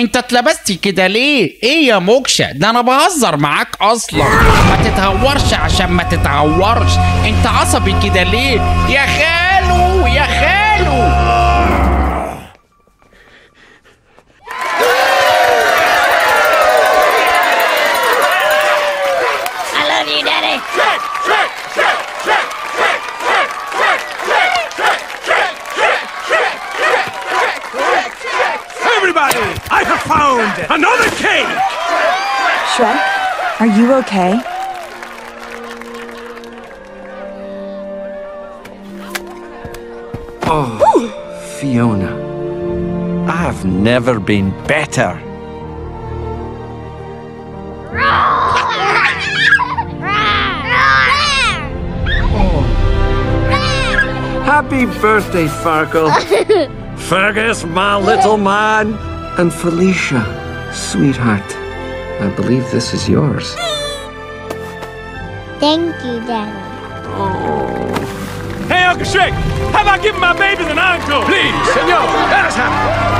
انت اتلبست كده ليه؟ إيه يا موكشة ده أنا بهزر معاك أصلا. ما تتهورش عشان ما تتعورش. انت عصبي كده ليه؟ يا خالو يا خالو. another cave! Shrek, are you okay? Oh, Fiona, I've never been better. Happy birthday, Farkle. Fergus, my little man. And Felicia, sweetheart. I believe this is yours. Thank you, Daddy. Oh. Hey, Uncle Shrek, how about giving my babies an encore? Please, senor, let us have it.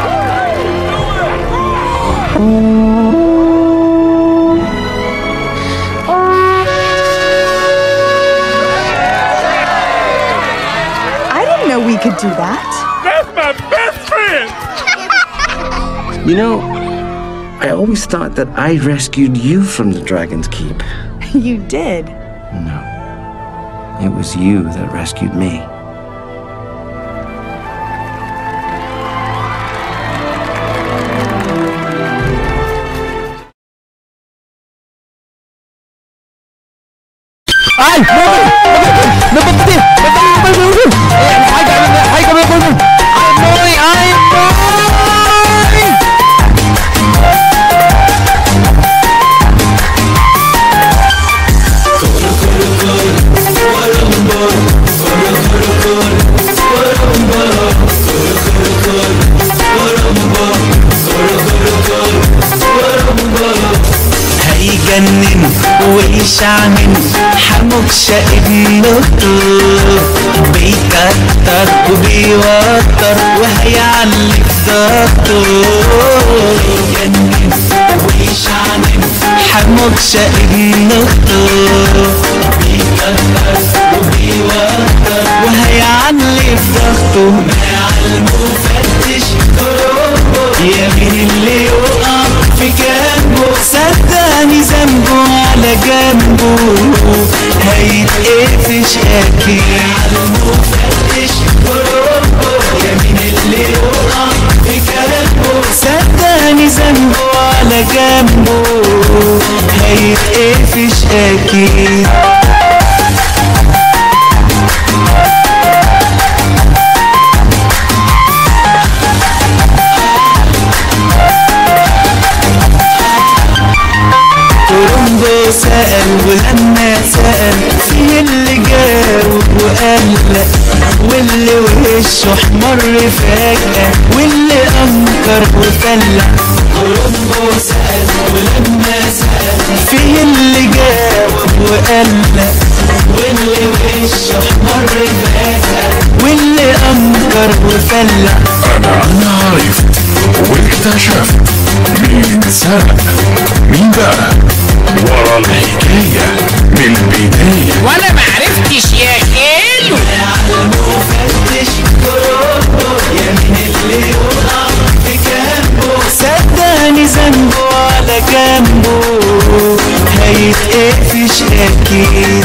I didn't know we could do that. That's my best friend! You know, I always thought that I rescued you from the Dragon's Keep. You did? No. It was you that rescued me. Ay! no, no, هيجنن ويشعمن حموكشة ابن اخته بيكتر وبيوتر وهيعلي ضغطه هيجنن ويشعمن حموكشة ابن اخته بيكتر وبيوتر وهيعلي ضغطه جنبه. هيتقفش أكيد ترومبو سأل ولما سأل في اللي جاوب وقال لا. واللي وشه احمر فجأة واللي أنكر وفلع. ترومبو سأل أنا أنا عرفت واكتشفت مين سرق مين بقى ورا الحكاية من البداية وأنا ما عرفتش يا خالو صدقني ذنبه على جنبه هيتقفش أكيد